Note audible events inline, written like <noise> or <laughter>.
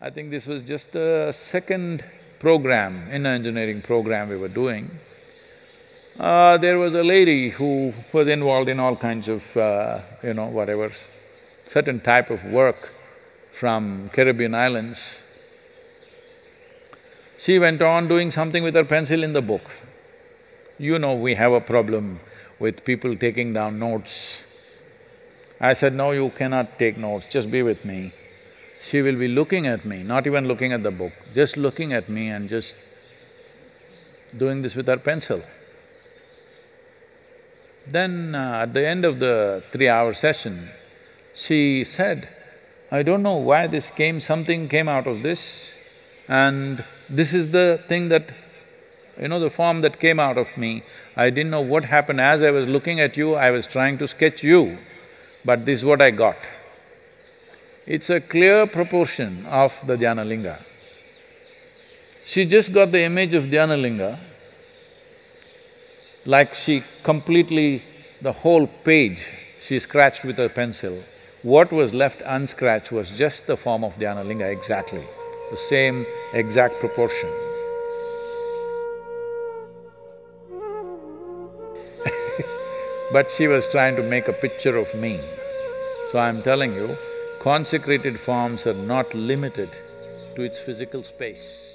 I think this was just the second program, inner engineering program we were doing. Uh, there was a lady who was involved in all kinds of, uh, you know, whatever, certain type of work from Caribbean islands. She went on doing something with her pencil in the book. You know we have a problem with people taking down notes. I said, no, you cannot take notes, just be with me. She will be looking at me, not even looking at the book, just looking at me and just doing this with her pencil. Then uh, at the end of the three-hour session, she said, I don't know why this came, something came out of this and this is the thing that, you know, the form that came out of me. I didn't know what happened. As I was looking at you, I was trying to sketch you, but this is what I got. It's a clear proportion of the Dhyana Linga. She just got the image of Dhyana Linga, like she completely, the whole page, she scratched with her pencil. What was left unscratched was just the form of Dhyana Linga exactly, the same exact proportion. <laughs> but she was trying to make a picture of me. So I'm telling you, consecrated forms are not limited to its physical space.